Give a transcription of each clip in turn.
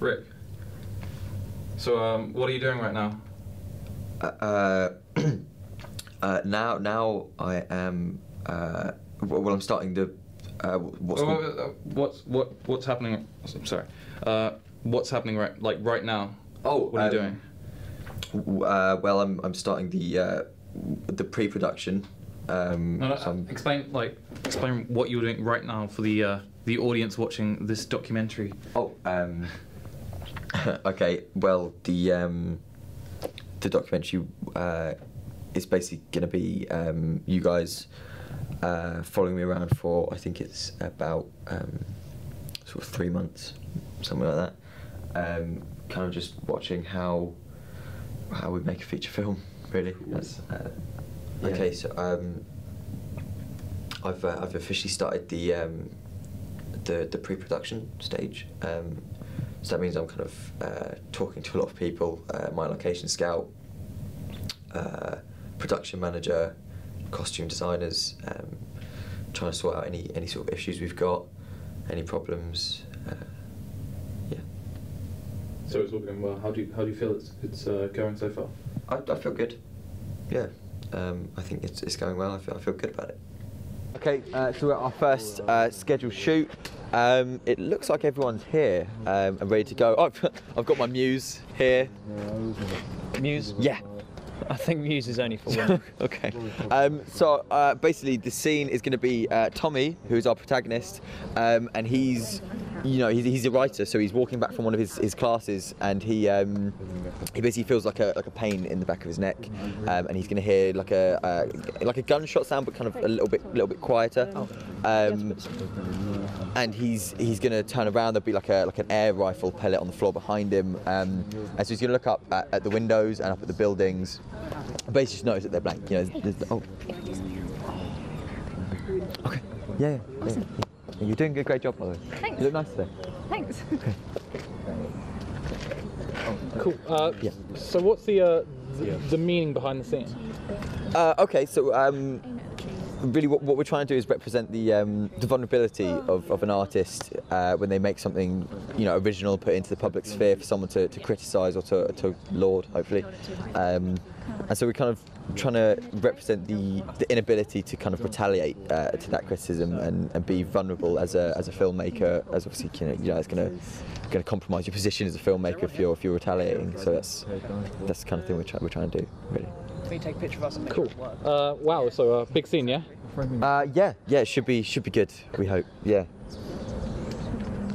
Rick. So, um, what are you doing right now? Uh, uh, now, now I am. Uh, well, I'm starting to. Uh, what's Oh, uh, uh, what's what what's happening? I'm sorry. Uh, what's happening right like right now? Oh, what are you um, doing? uh, well, I'm I'm starting the uh, the pre-production. Um, No, no, so explain like explain what you're doing right now for the uh, the audience watching this documentary. Oh, um, okay. Well, the um, the documentary uh, is basically going to be um, you guys uh, following me around for I think it's about um, sort of three months, something like that. Um, kind of just watching how how we make a feature film. Really, that's uh, Yeah. okay. So um, I've uh, I've officially started the um, the the pre-production stage. Um, so that means I'm kind of uh, talking to a lot of people. Uh, my location scout, uh, production manager, costume designers, um, trying to sort out any any sort of issues we've got, any problems. Uh, yeah, So it's all going well. How do you how do you feel it's it's uh, going so far? I, I feel good. Yeah, um, I think it's it's going well. I feel I feel good about it. Okay, uh, so we're at our first uh, scheduled shoot. Um, it looks like everyone's here um, and ready to go. Oh, I've, got my muse here. Muse? Yeah. I think Muse is only for women. okay. Um, so uh, basically, the scene is going to be uh, Tommy, who's our protagonist, um, and he's, you know, he's, he's a writer, so he's walking back from one of his, his classes, and he um, he basically feels like a like a pain in the back of his neck, um, and he's going to hear like a uh, like a gunshot sound, but kind of a little bit little bit quieter. Um, and he's he's going to turn around. There'll be like a like an air rifle pellet on the floor behind him. Um, and so he's going to look up at, at the windows and up at the buildings. Basically, just notice that they're blank. You know, oh. Okay. Yeah. yeah, yeah, yeah. You're doing a great job, by the way. Thanks. You look nice today. Thanks. Cool. Uh, Yeah. So what's the, uh, the the meaning behind the scene? Uh, okay, so um, really what, what we're trying to do is represent the, um, the vulnerability of, of an artist uh, when they make something you know original, put into the public sphere for someone to, to criticise or to, to laud, hopefully. Um, and so we're kind of trying to represent the, the inability to kind of retaliate uh, to that criticism and, and be vulnerable as a, as a filmmaker, as obviously you know, you know it's going to going to compromise your position as a filmmaker if you're if you're retaliating. So that's that's the kind of thing we're, try, we're trying to do, really. Can you take a picture of us and Cool. Uh, wow. So uh, big scene, yeah. Uh, yeah, yeah, it should be should be good. We hope. Yeah.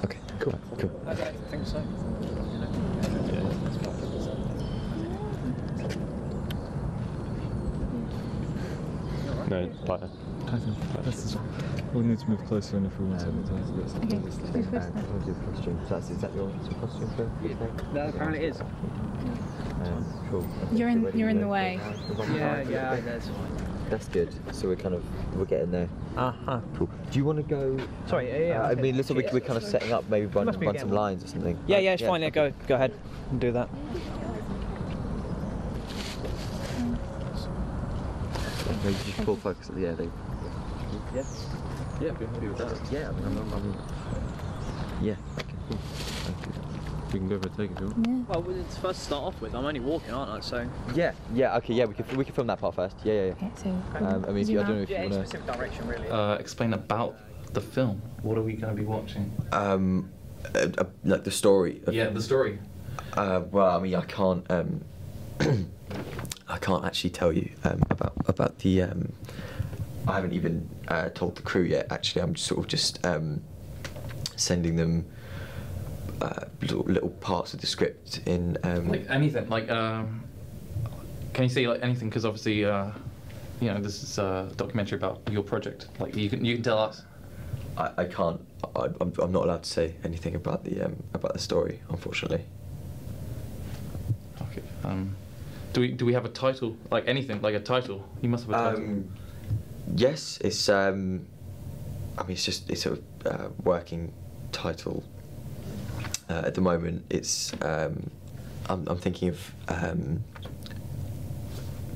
Okay. Cool. Cool. I don't think so. No, tighter. We'll need to move closer in if we want to. Okay, who's first then? costume. So that's is that your costume for No, apparently it is. Um, cool. You're in- you're in the way. Yeah, yeah, that's That's good. So we're kind of we're getting there. Uh huh. Cool. Do you want to go? Sorry, yeah, yeah. Uh, I okay. mean, listen, we, we're kind of setting up. Maybe run, run some lines or something. Yeah, yeah, it's fine. Yeah, go, go ahead and do that. Maybe just full focus. Yeah, they. Yeah. Yeah, I'd be happy with that. Yeah. I mean, I'm, I'm, I'm, yeah. Okay. Cool. We can go for a take if you want. Yeah. Well, it's first to start off with. I'm only walking, aren't I? So. Yeah. Yeah. Okay. Yeah. We can we can film that part first. Yeah. Yeah. Okay, so. Um, I mean, if you, I don't know if Yeah, in want to. specific direction, really. Uh, explain about the film. What are we going to be watching? Um, uh, uh, like the story. Of, Yeah, the story. Uh, well, I mean, I can't. Um, I can't actually tell you um, about about the. Um, I haven't even uh, told the crew yet. Actually, I'm sort of just um, sending them uh, little, little parts of the script in. Um, Like anything. Like, um, can you say like anything? Because obviously, uh, you know, this is a documentary about your project. Like, you can you can tell us. I, I can't. I, I'm, I'm not allowed to say anything about the um, about the story, unfortunately. Okay. Do we do we have a title? Like anything? Like a title? You must have a title. Um, yes, it's. Um, I mean, it's just it's a uh, working title. Uh, at the moment, it's. Um, I'm, I'm thinking of um,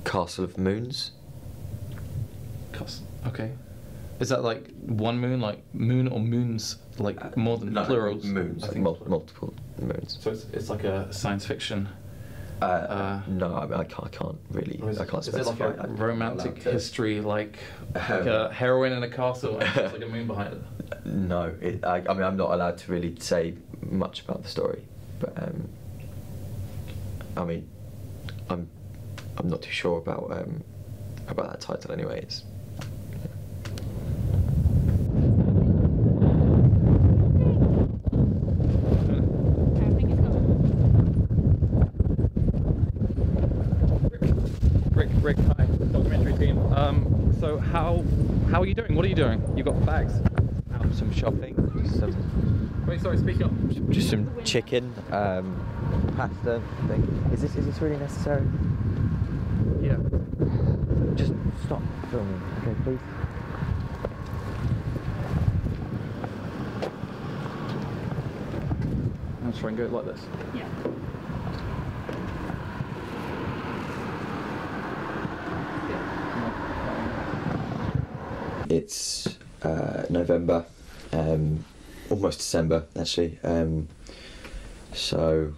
Castle of Moons. Castle. Okay. Is that like one moon, like moon or moons, like more than No, plurals? Moons, I like think. mul- multiple moons. So it's, it's like a science fiction. Uh, Uh, no, I, mean, I can't. I can't really. Is, I can't is it like specify. a I'm not romantic allowed history, like, like Um, a heroine in a castle and there's like a moon behind it? No, it, I, I mean I'm not allowed to really say much about the story, but um, I mean, I'm I'm not too sure about um, about that title anyway. It's, I think it's gone. Rick, Rick, hi, documentary team. Um, so how how are you doing? What are you doing? You got bags? um, some shopping, some Wait, sorry, speak up. just some chicken, um, pasta. I think. Is this is this really necessary? Yeah. Just stop filming, okay, please. Let's try and go like this. Yeah. It's uh, November, um, almost December actually. Um, so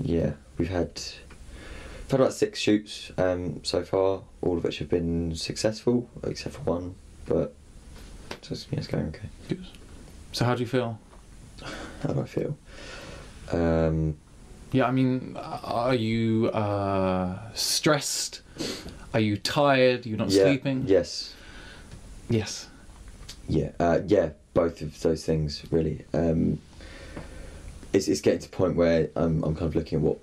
yeah, we've had we've had about six shoots um, so far, all of which have been successful except for one. But so it's, yeah, it's going okay. Good. So how do you feel? How do I feel? Um, Yeah, I mean, are you uh, stressed? Are you tired? You're not yeah, sleeping? Yes. Yes. Yeah, uh, yeah, both of those things really. Um, it's it's getting to the point where um, I'm kind of looking at what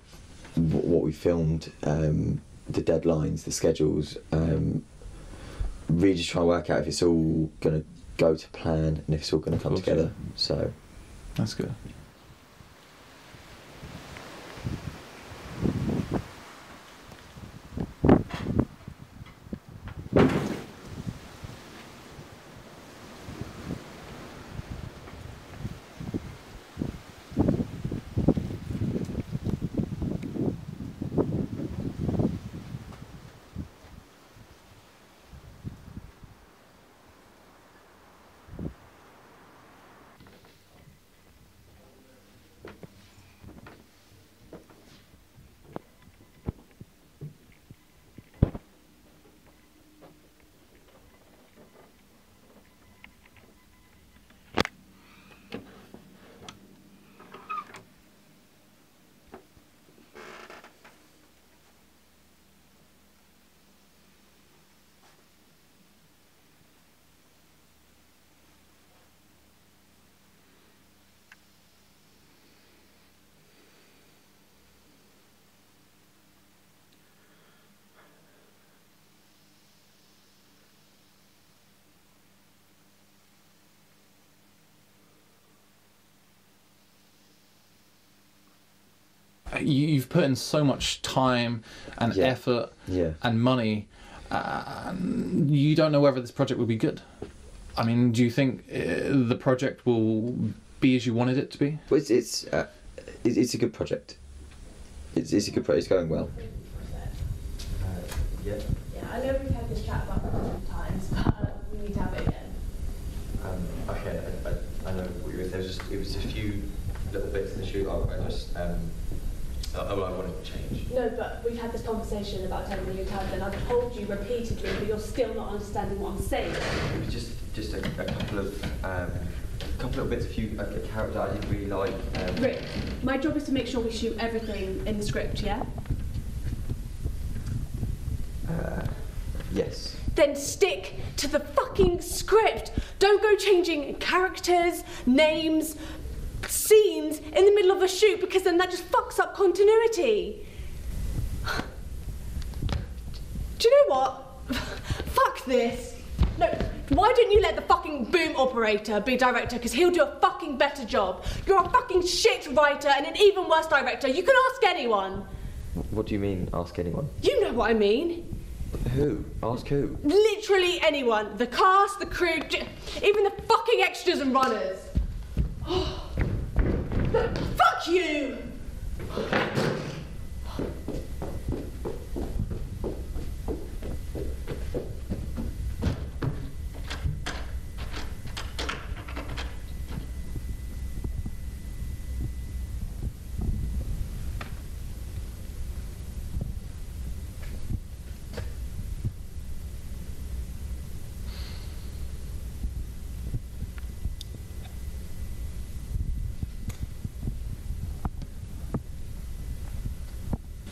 what, what we filmed, um, the deadlines, the schedules. Um, really just trying to work out if it's all going to go to plan and if it's all going to come together. So That's good. You've put in so much time and Yeah. effort yeah, and money. Uh, you don't know whether this project will be good. I mean, do you think uh, the project will be as you wanted it to be? but it's it's, uh, it's it's a good project. It's it's a good project. It's going well. yeah. Yeah, I know we've had this chat about a couple of times, but uh, we need to have it again. Um, okay, I, I, I know what you were. There was just it was a few little bits in the shoot. I, I just um, I, I wanted to change. No, but we've had this conversation about 10 million times, and I've told you repeatedly, but you're still not understanding what I'm saying. It was just just a, a couple of um, a couple of bits. A few a, a character I didn't really like. Um, Rick, my job is to make sure we shoot everything in the script, yeah? Uh, yes. Then stick to the fucking script. Don't go changing characters, names, scenes in the middle of a shoot because then that just fucks up continuity. Do you know what? Fuck this. No, why don't you let the fucking boom operator be director? Because he'll do a fucking better job. You're a fucking shit writer and an even worse director. You can ask anyone. What do you mean? Ask anyone. You know what I mean. Who? Ask who? Literally anyone. The cast, the crew, even the fucking extras and runners. Oh. Fuck you!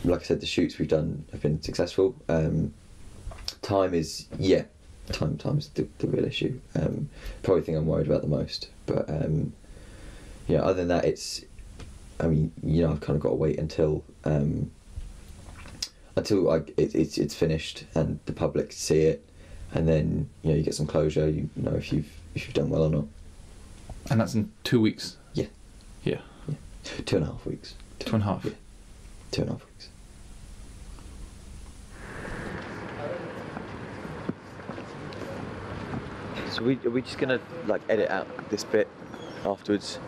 Like I said, the shoots we've done have been successful. Um, time is yeah, time time's the, the real issue. Um, probably the thing I'm worried about the most. But um, yeah, other than that, it's. I mean, you know, I've kind of got to wait until um, until like it, it's it's finished and the public see it, and then you know you get some closure. You know if you've if you've done well or not. And that's in two weeks. Yeah, Yeah. two and a half weeks. Two and a half. Yeah, two and a half weeks. So we are we just gonna like edit out this bit afterwards?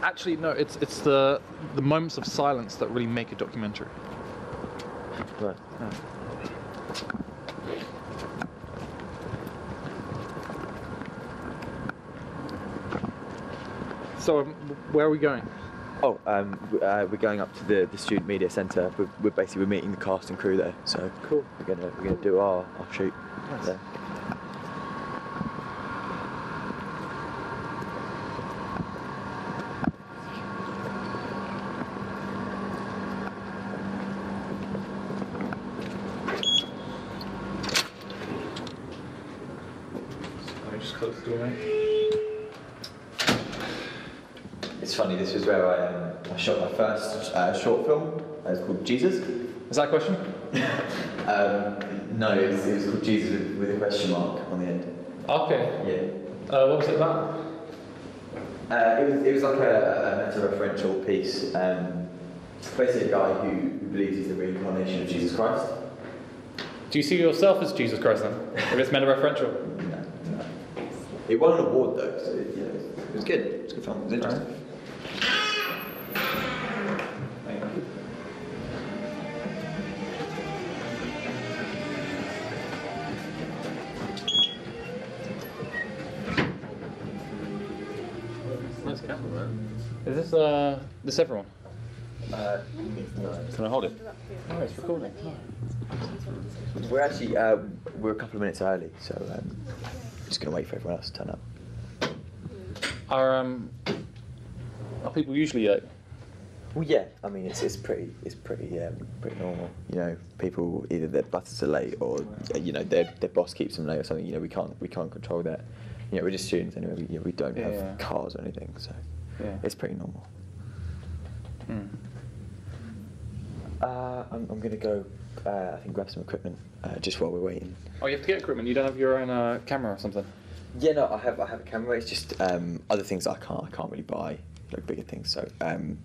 Actually, no. It's it's the the moments of silence that really make a documentary. Right. So, um, where are we going? Oh, um, uh, we're going up to the, the student media centre. We're, we're basically we're meeting the cast and crew there. So Cool. We're gonna we're gonna do our, our shoot there. just close the door, It's funny. This was where I, um, I shot my first uh, short film. Uh, it's called Jesus. Is that a question? Um, no, it was, it was called Jesus with, with a question mark on the end. Okay. Yeah. Uh, what was it about? Uh, it was it was like a, a meta-referential piece. Um, basically, a guy who, who believes he's the reincarnation of Jesus Christ. Do you see yourself as Jesus Christ then? If it's meta-referential? No, no. It won an award though, so it, you know, it was good. It was a good film. It was interesting. Is this uh this everyone? Uh, Can I hold it? Oh, it's recording. we're actually uh, we're a couple of minutes early, so um, we're just gonna wait for everyone else to turn up. Are um are people usually late? Well, yeah. I mean, it's, it's pretty it's pretty um, pretty normal. You know, people either their buses are late or you know their their boss keeps them late or something. You know, we can't we can't control that. You know, we're just students anyway. We, you know, we don't have Yeah. cars or anything, so Yeah. it's pretty normal. Hmm. Uh, I'm, I'm gonna go. Uh, I think grab some equipment uh, just while we're waiting. Oh, you have to get equipment. You don't have your own uh, camera or something. Yeah, no, I have I have a camera. It's just um, other things I can't I can't really buy like bigger things. So um,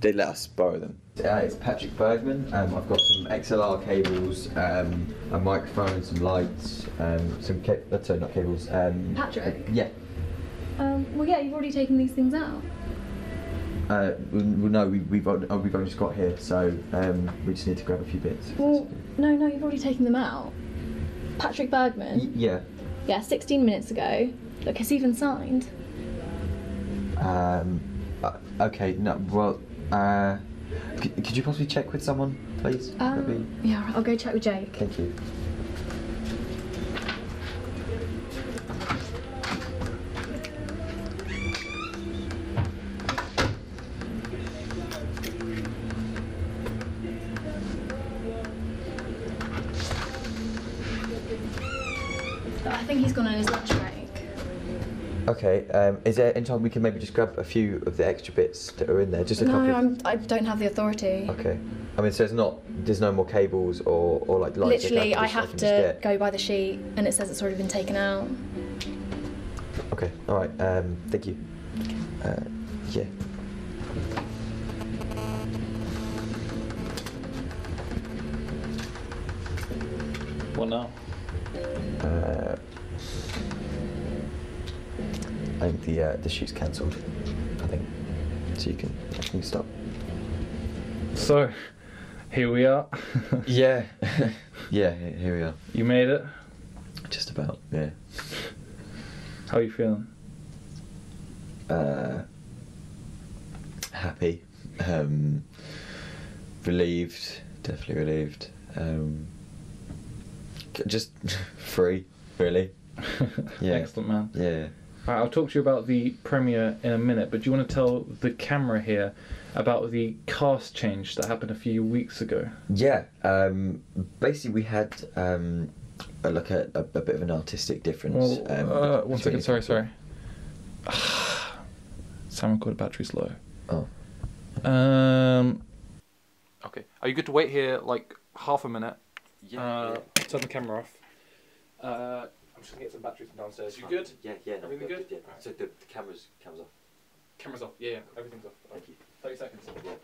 they let us borrow them. Uh, it's Patrick Bergman. Um, I've got some XLR cables, um, a microphone, some lights, um, some ca- uh, sorry, not cables. Um, Patrick? uh, yeah. Um, well, yeah, you've already taken these things out. Uh, well, well, no, we, we've on- oh, we've only just got here, so um, we just need to grab a few bits. Well, okay. no, no, you've already taken them out. Patrick Bergman. Y- yeah. Yeah, 16 minutes ago. Look, it's even signed. Um, uh, okay. No. Well. Uh, c- could you possibly check with someone, please? That'd be- Um, yeah, I'll go check with Jake. Thank you. I think he's gone on his lunch break. Okay. Um, is there any time we can maybe just grab a few of the extra bits that are in there? Just a No, couple. Of... I'm, I don't have the authority. Okay. I mean, so it's not. There's no more cables or, or like lights. that Literally, I have to go by the sheet, and it says it's already been taken out. Okay. All right. Um, thank you. Uh, yeah. What now? Uh, I think the uh, the shoot's cancelled. I think. So you can you stop. So, here we are. Yeah. yeah. Here we are. you made it. Just about. Yeah. How are you feeling? uh, happy, um, relieved, definitely relieved. Um, just free, really. Yeah. Excellent, man. Yeah. Alright, I'll talk to you about the premiere in a minute, but do you want to tell the camera here about the cast change that happened a few weeks ago? Yeah, um, basically we had um, a, like a, a, a bit of an artistic difference. Well, um, uh, one between the sorry, sorry. Sound recorder battery's low. Oh. Um. Okay. Are you good to wait here like half a minute? uh, Turn the camera off. Uh, I'm just gonna get some batteries from downstairs. You good? Yeah, yeah. no, Everything good? Yeah. Alright. So the, the cameras, cameras off. Camera's off. Yeah, yeah. Everything's off. Thank you. Thirty seconds. Artistic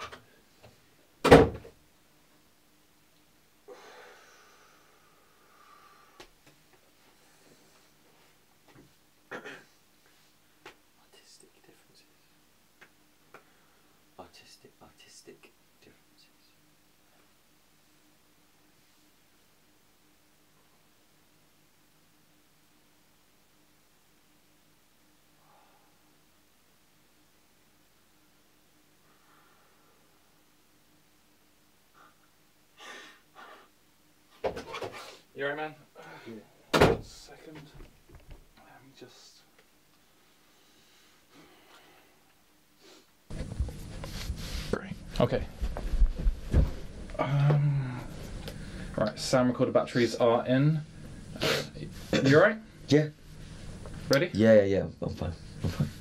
You alright, man? One second. Let me just. Okay. Um. Right, sound recorder batteries are in. Uh, you alright? Yeah. Ready? Yeah, yeah, yeah. I'm fine. I'm fine. Okay.